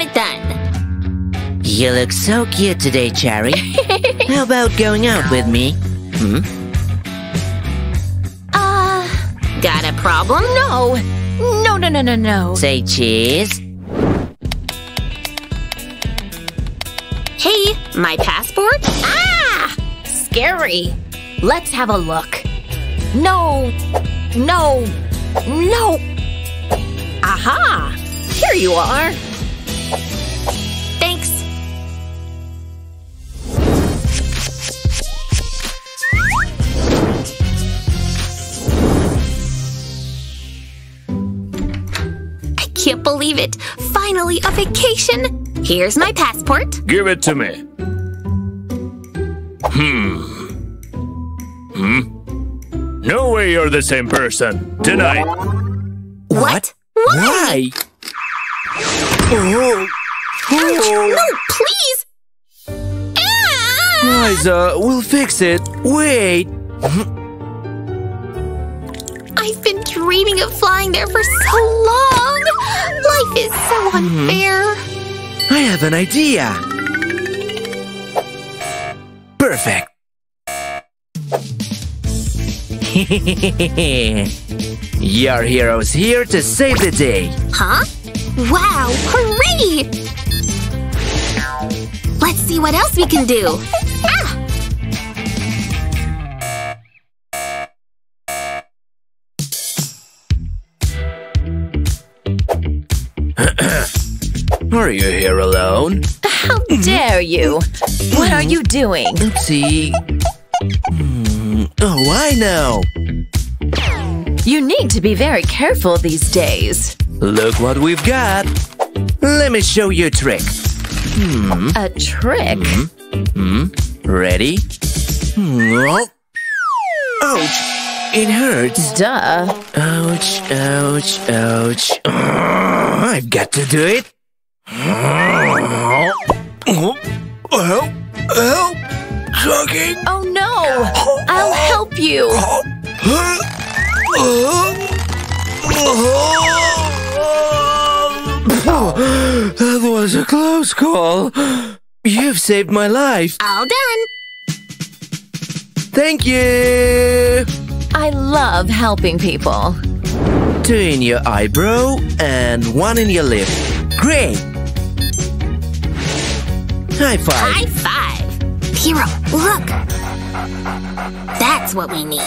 have it done. You look so cute today, Cherry. How about going out with me? Hmm? Uh, got a problem? No! No, no, no, no, no. Say cheese. Hey, my passport? Ah! Scary. Let's have a look. No! No! No! Aha! Here you are. Believe it. Finally, a vacation. Here's my passport. Give it to me. Hmm. Hmm? No way you're the same person. Tonight. What? Why? Oh. Oh. No, please! Ah! Liza, we'll fix it. Wait. Dreaming of flying there for so long. Life is so unfair. Hmm. I have an idea. Perfect. Your hero's here to save the day. Huh? Wow, hooray! Let's see what else we can do. Are you here alone? How dare you? What are you doing? Oopsie. Hmm. Oh, I know. You need to be very careful these days. Look what we've got. Let me show you a trick. Hmm. A trick? Hmm. Ready? Hmm. Ouch! It hurts. Duh. Ouch, ouch, ouch. I've got to do it. Help! Help! Help! Sucking! Oh no! I'll help you! That was a close call. You've saved my life. All done. Thank you. I love helping people. Two in your eyebrow and one in your lip. Great. High five. High five. Hero, look. That's what we need.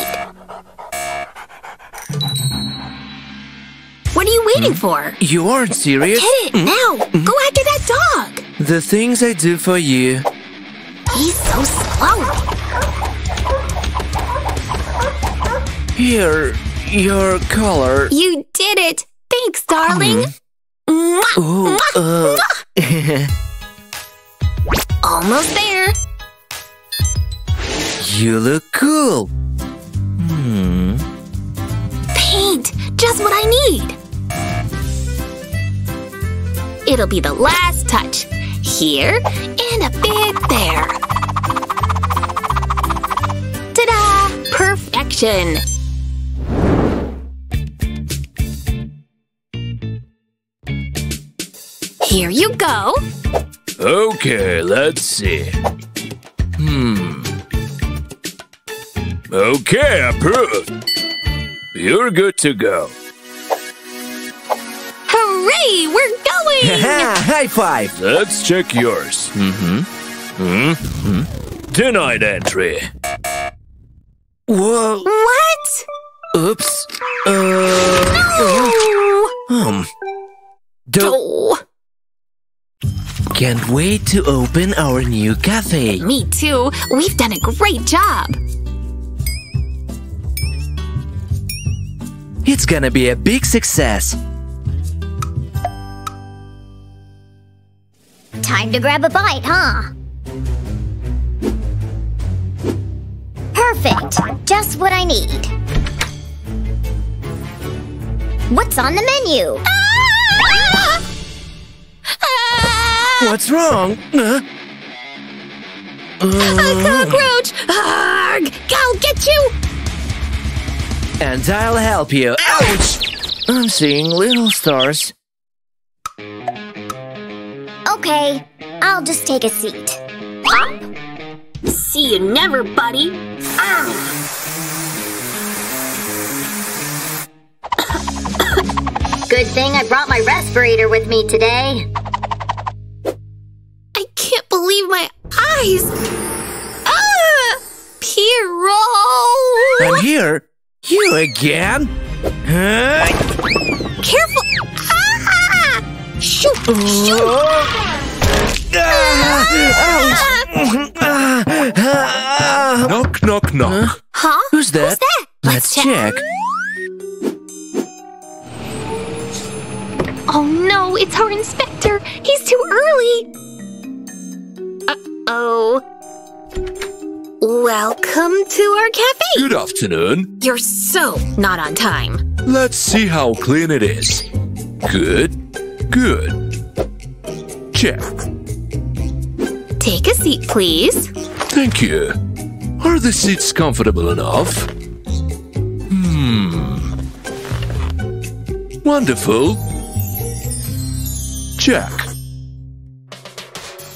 What are you waiting for? You aren't serious? Get it mm-hmm. now. Mm-hmm. Go after that dog. The things I do for you. He's so slow. Here, your color. You did it. Thanks, darling. Mwah, Ooh, mwah, uh. mwah. Almost there. you look cool. Hmm. Paint. Just what I need. It'll be the last touch. Here and a bit there. Ta-da! Perfection. Here you go. Okay, let's see. Hmm. Okay, approved. You're good to go. Hooray! We're going! High five. Let's check yours. Mm-hmm. Hmm? Denied entry. Whoa. what? Oops. Uh. Oh. Um. Don't. Can't wait to open our new cafe. Me too. We've done a great job. It's gonna be a big success. Time to grab a bite, huh? Perfect. Just what I need. What's on the menu? Ah! What's wrong? Huh? A Uh, cockroach! Arg! I'll get you! and I'll help you. Ouch! I'm seeing little stars. Okay, I'll just take a seat. Pop? See you never, buddy. Good thing I brought my respirator with me today. Again? Huh? Careful! Ah! Shoot! Shoot! Ah, ah, Knock, knock, knock. Huh? Who's that? Who's that? Let's check. Oh no, it's our inspector! He's too early! Uh-oh. Welcome to our cafe! Good afternoon. You're so not on time. Let's see how clean it is. Good, good. Check. Take a seat, please. Thank you. Are the seats comfortable enough? Hmm. Wonderful. Check.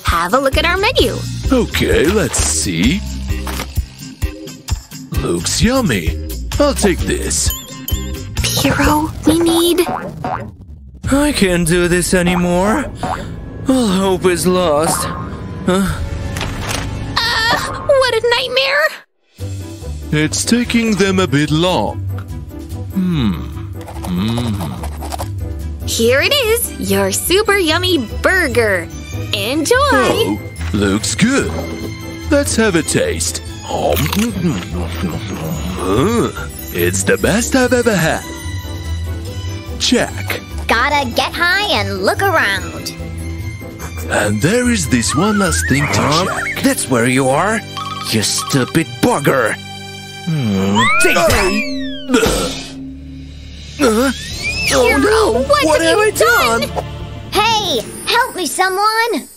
Have a look at our menu. Okay, let's see. Looks yummy. I'll take this. Piero, we need. I can't do this anymore. All hope is lost. Huh? Uh, what a nightmare! It's taking them a bit long. Hmm. Here it is, your super yummy burger. Enjoy! Oh, looks good. Let's have a taste. Um, uh, it's the best I've ever had. Check. Gotta get high and look around. And there is this one last thing to Huh? check. That's where you are. You stupid bugger. Hmm, take that. Uh, Piero, what, what have, have you I done? Hey, help me, someone!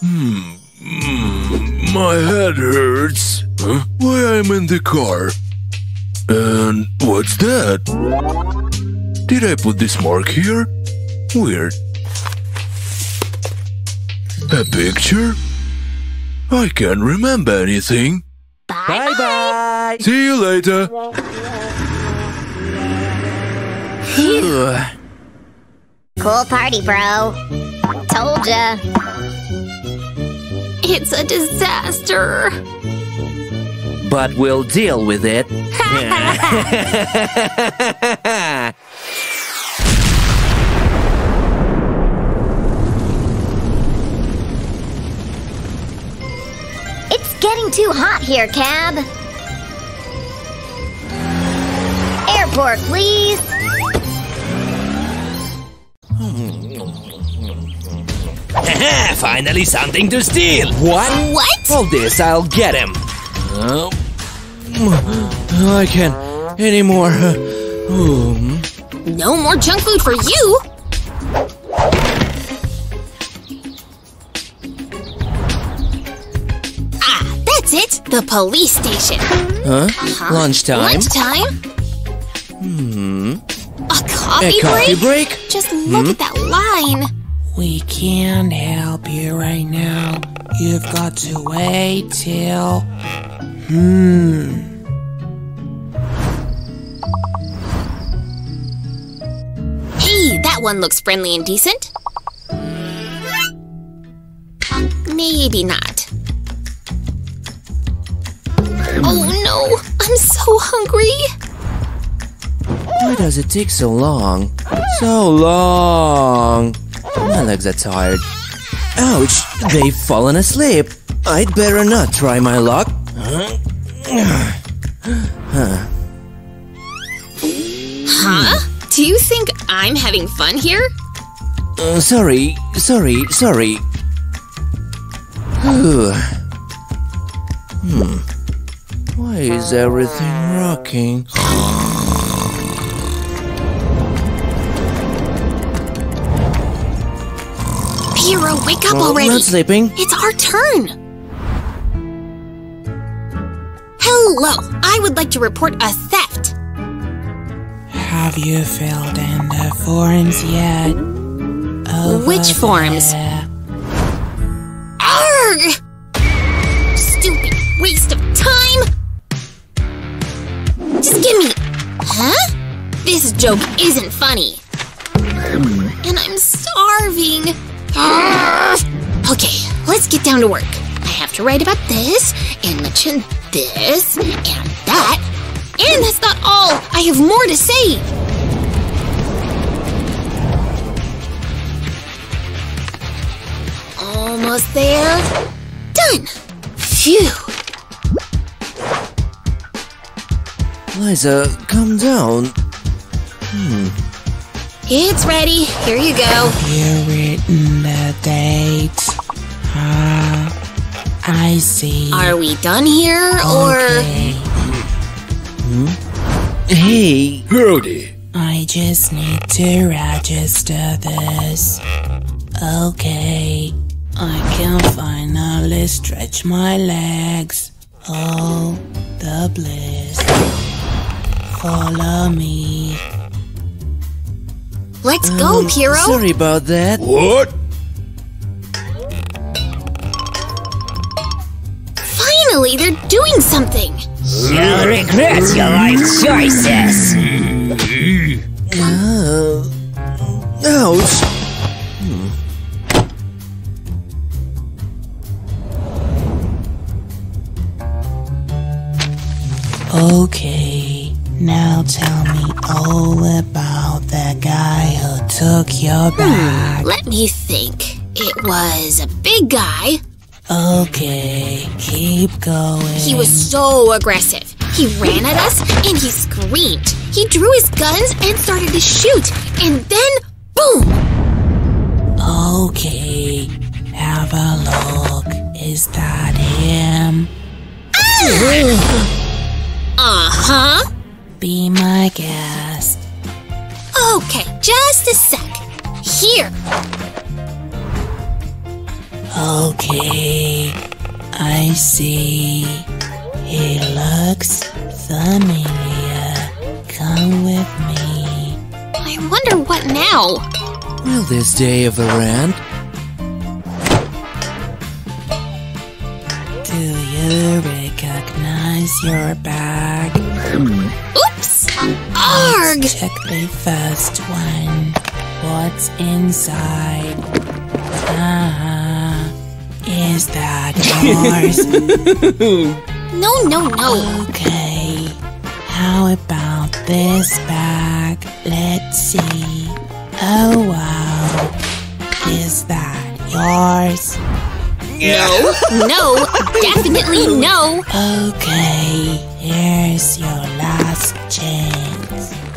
Hmm. My head hurts. Huh? Why I'm in the car? And what's that? Did I put this mark here? Weird. A picture? I can't remember anything. Bye bye. See you later. Ugh. Cool party, bro. Told ya. It's a disaster. But we'll deal with it. It's getting too hot here, cab. Airport, please. Finally something to steal. What? What? Hold this, I'll get him. Oh. I can't anymore. No more junk food for you! Ah, that's it! The police station. Huh? Lunchtime? Lunchtime? Hmm. A coffee, A coffee break? Just look at that line. We can't help you right now. You've got to wait till. Hmm. Hey, that one looks friendly and decent. Maybe not. Oh no, I'm so hungry. Why does it take so long? So long. My legs are tired. Ouch, they've fallen asleep. I'd better not try my luck. Huh? Huh? huh? Do you think I'm having fun here? Uh, sorry, sorry, sorry. Hmm. Why is everything rocking? Hero, wake up already. Not sleeping. It's our turn. Hello, I would like to report a theft. Have you filled in the forms yet? Over Which forms? there. Arg! Stupid waste of time! Just give me. Huh? This joke isn't funny. And I'm starving. Okay, let's get down to work. I have to write about this, and mention this, and that. And that's not all! I have more to say! Almost there. Done! Phew! Liza, calm down. Hmm. It's ready. Here you go. You written the date? Ah, I see. Are we done here, or. Okay. Hey, Howdy. I just need to register this. Okay. I can finally stretch my legs. Oh, the bliss. Follow me. Let's go, oh, Piero! sorry about that. What? Finally, they're doing something! You'll regret your life choices. Uh, ouch! Hmm. Okay. Now tell me all about the guy who took your bag. Let me think. It was a big guy. Okay, keep going. He was so aggressive. He ran at us and he screamed. He drew his guns and started to shoot. And then, boom! Okay, have a look. Is that him? Uh huh. Be my guest. Okay, just a sec. Here. Okay, I see. He looks familiar. Come with me. I wonder what now? Will this day of a rant? Do you recognize your bag? Oops! Arg! Check the first one. What's inside? Ah, is that yours? No, no, no. okay. How about this bag? Let's see. Oh wow. Is that yours? No, no, definitely no. Okay, here's your last chance.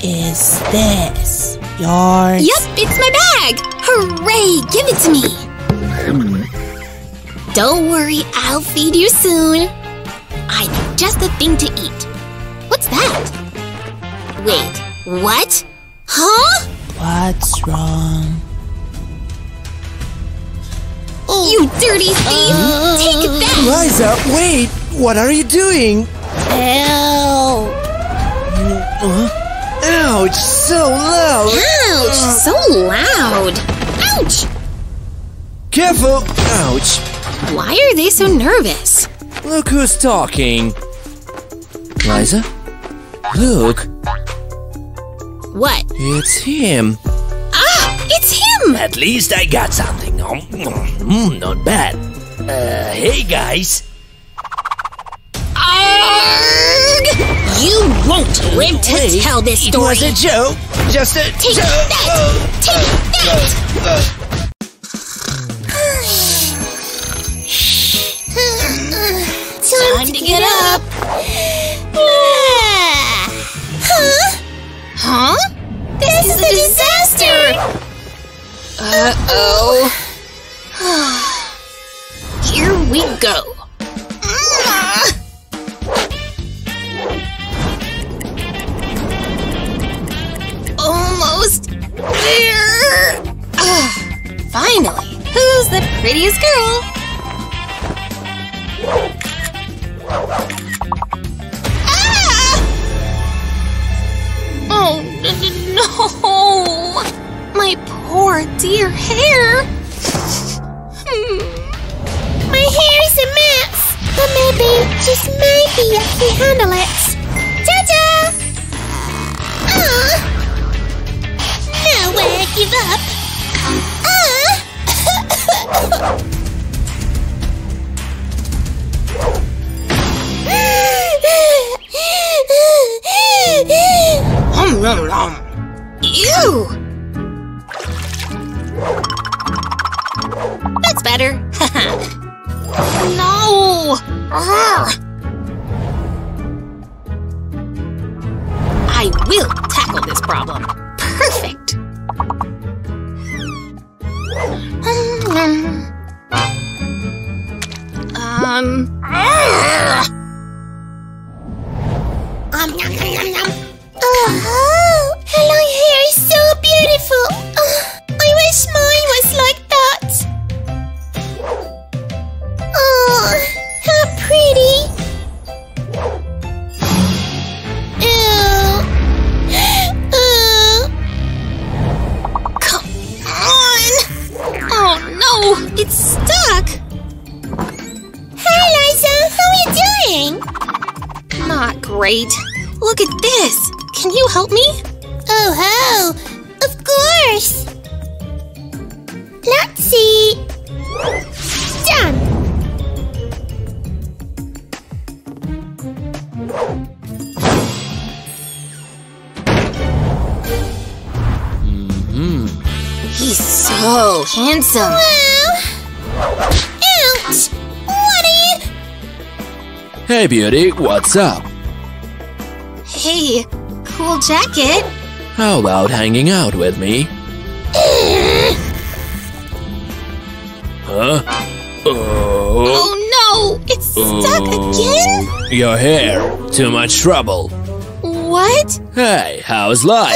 Is this yours? Yep, it's my bag. Hooray, give it to me. Don't worry, I'll feed you soon. I know just the thing to eat. What's that? Wait, what? Huh? What's wrong? You dirty thief! Take uh, that! Liza, wait! What are you doing? Help! Uh-huh. Ouch! So loud! Ouch! So loud! Ouch! Careful! Ouch! Why are they so nervous? Look who's talking. Liza? Look, What? it's him. Ah! It's him! At least I got something. Mm, not bad. Uh, hey guys. Arg! You won't live to Wait, tell this It story! was a joke. Just a Take joke. that! Take that! Time to get up! Huh? Huh? This is a disaster! Uh-oh. Here we go. Finally! Who's the prettiest girl? Ah! Oh, no! My poor dear hair! Hmm. My hair is a mess! But maybe, just maybe, I can handle it. Ta-da! Ah! Now I give up! Ah! Better. no! I will tackle this problem. Um. So handsome. Wow! Ouch! What are you? Hey, beauty, what's up? Hey, cool jacket. How about hanging out with me? Huh? Oh, Oh no! It's stuck again? your hair. Too much trouble. What? Hey, how's life?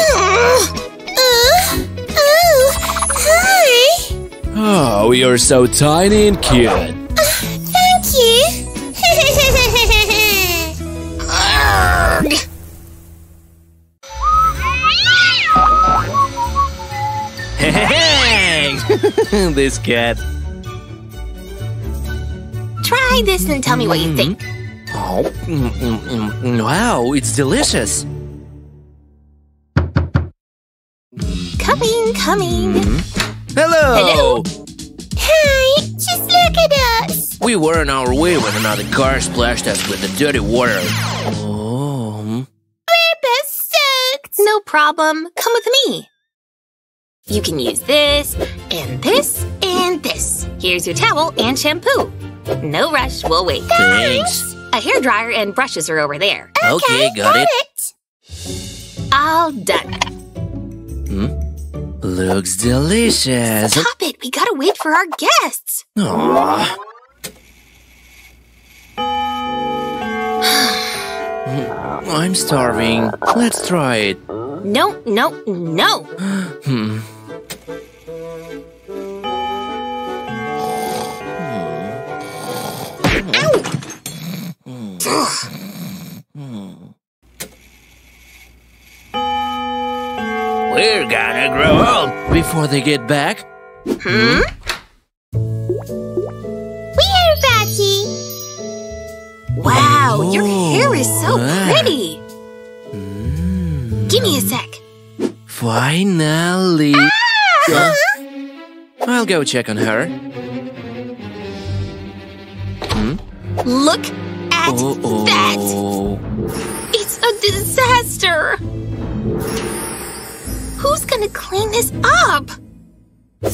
Oh, you're so tiny and cute. Thank you! Arrgh. Hey! this cat. Try this and tell me what you think. Oh, mm, mm, mm, mm, wow, it's delicious. Coming, coming. Hello! Hello. We were on our way when another car splashed us with the dirty water. Oh. We're both soaked. No problem. Come with me. You can use this, and this, and this. Here's your towel and shampoo. No rush, we'll wait. Thanks. A hair dryer and brushes are over there. Okay, got it. All done. Hmm? Looks delicious. Stop it. We gotta wait for our guests. Aw. I'm starving. Let's try it. No, no, no. Hmm. We're gonna grow old before they get back. Hmm? Is oh, so wow. pretty. Give me a sec. Finally. Ah! Huh? I'll go check on her. Hmm? Look at that. Oh, It's a disaster. Who's gonna clean this up?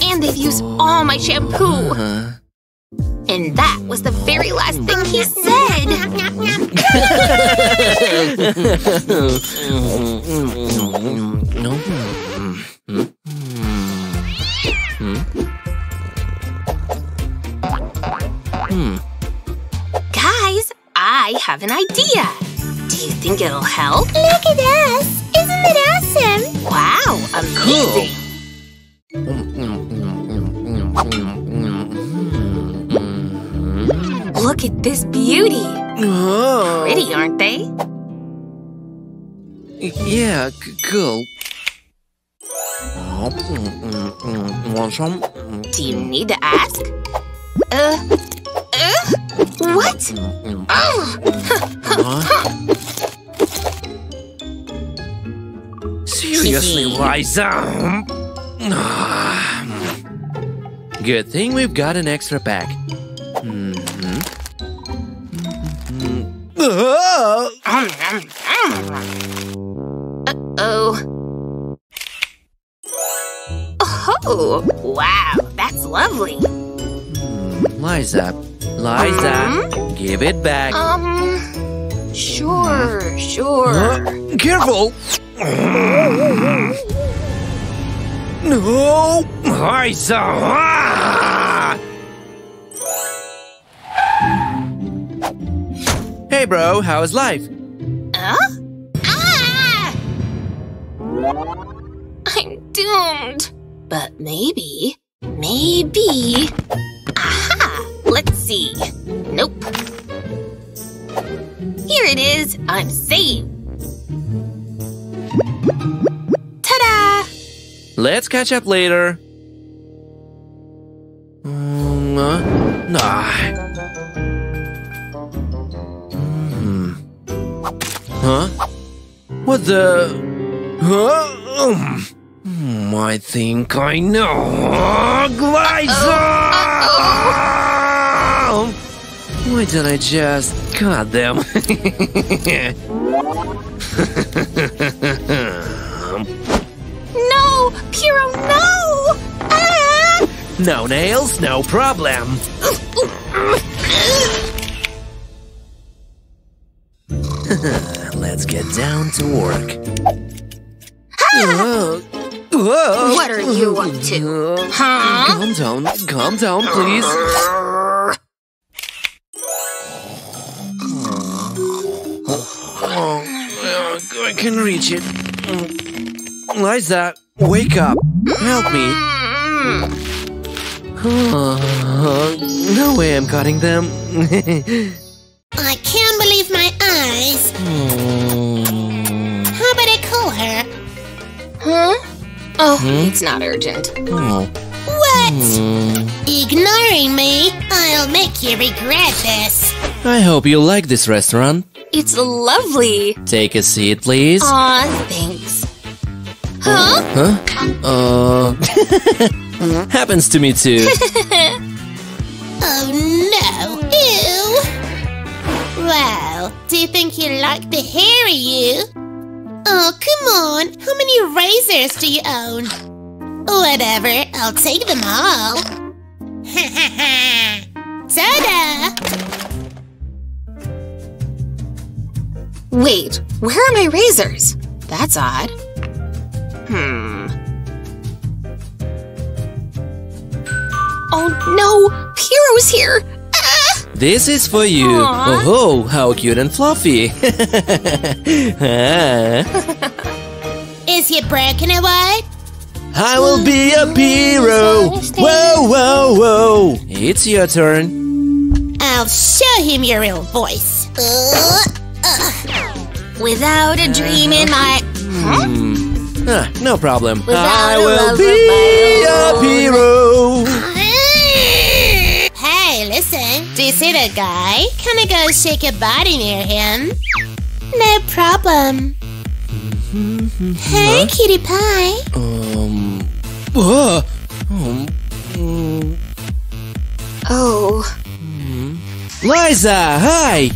And they've used oh, all my shampoo. huh? And that was the very last thing he said. Guys, I have an idea. Do you think it'll help? Look at us! Isn't it awesome? Wow, amazing! Look at this beauty. Oh, Pretty, aren't they? yeah, cool. Oh, mm, mm, Mm, want some? Do you need to ask? Uh, uh, what? Seriously, Liza? Good thing we've got an extra pack. It back. Um, sure, sure. Huh? Careful! No! Liza! Ah! Hey bro, how's life? Huh? Ah! I'm doomed. But maybe, maybe. Aha! Let's see. Nope. Here it is. I'm saved. Ta-da! Let's catch up later. Um, uh, nah. Hmm. Huh? What the? Huh? Um, hmm, I think I know. Liza! Why did I just cut them? No! Piro, no! Ah! no nails, no problem. Let's get down to work. What are you up to? Huh? Calm down, calm down, please. Can reach it. Liza, wake up. Help me. Oh, no way I'm cutting them. I can't believe my eyes. Hmm. How about I call her? Huh? Oh, hmm? it's not urgent. Oh. What? Hmm. Ignoring me? I'll make you regret this. I hope you like this restaurant. It's lovely. Take a seat, please. Aw, thanks. Huh? Huh? Uh. happens to me too. Oh no! Ew! Well, do you think you like the hairy you? Oh, come on! How many razors do you own? Whatever, I'll take them all. Ha ha ha! Ta-da! Wait, where are my razors? That's odd. Hmm. Oh no! Piro's here! Ah! This is for you. Aw. Oh, how cute and fluffy. Ah. Is he broken or what? I will be a hero. Whoa, whoa, whoa. It's your turn. I'll show him your real voice. Uh, Without a dream in my. Huh? Ah, no problem. Without I will be a hero. Hey, listen. Do you see that guy? Can I go shake a body near him? No problem. Hey, cutie pie. Um. Uh, um. mm, Oh. Liza, hi.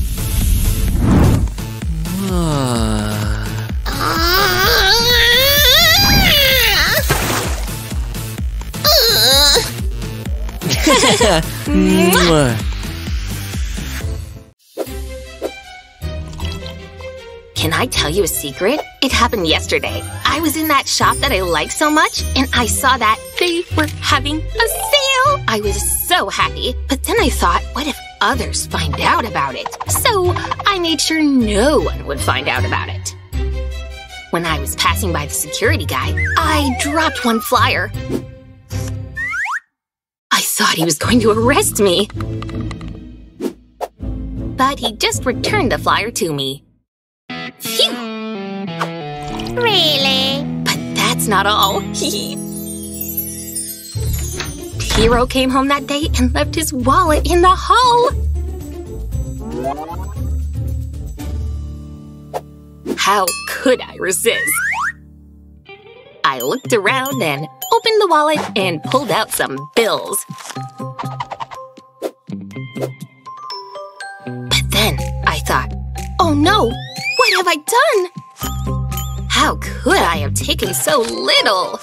Can I tell you a secret? It happened yesterday. I was in that shop that I like so much, and I saw that they were having a sale. I was so happy. But then I thought, what if others find out about it? So I made sure no one would find out about it. When I was passing by the security guy, I dropped one flyer. Thought he was going to arrest me. But he just returned the flyer to me. Phew! Really? But that's not all. Hero came home that day and left his wallet in the hall. How could I resist? I looked around and opened the wallet and pulled out some bills. But then I thought, oh no, what have I done? How could I have taken so little?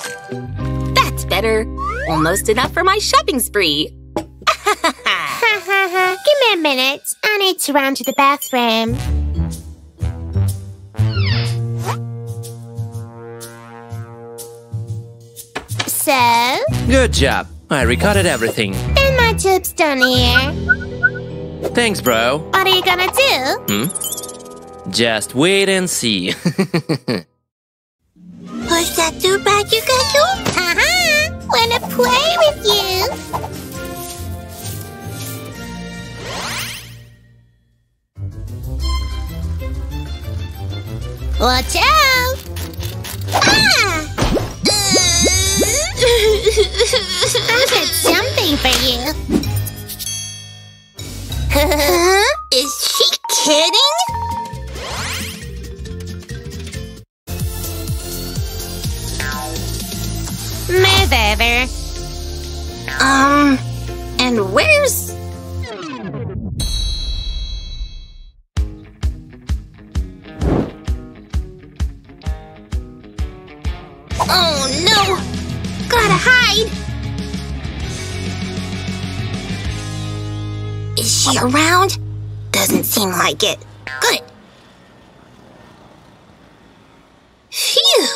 That's better. Almost enough for my shopping spree. Give me a minute. I need to run to the bathroom. So, Good job. I recorded everything. then my job's done here. Thanks, bro. What are you gonna do? Hmm? Just wait and see. What's that do bad you can do? Haha! Wanna play with you? Watch out! For you. like it. Good. Phew.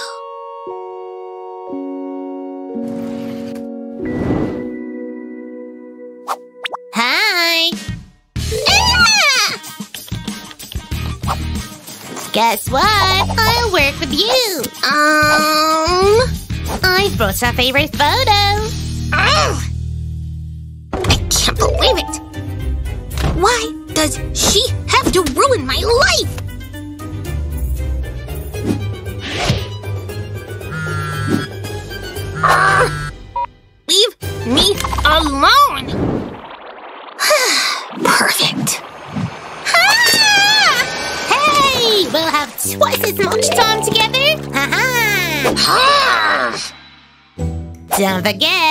Hi! Guess what? I'll work with you. Um... I brought our favorite photo. ugh. To ruin my life? Ugh. Leave me alone. Perfect. Ah! Hey, we'll have twice as much time together. Haha! Ah. Don't forget,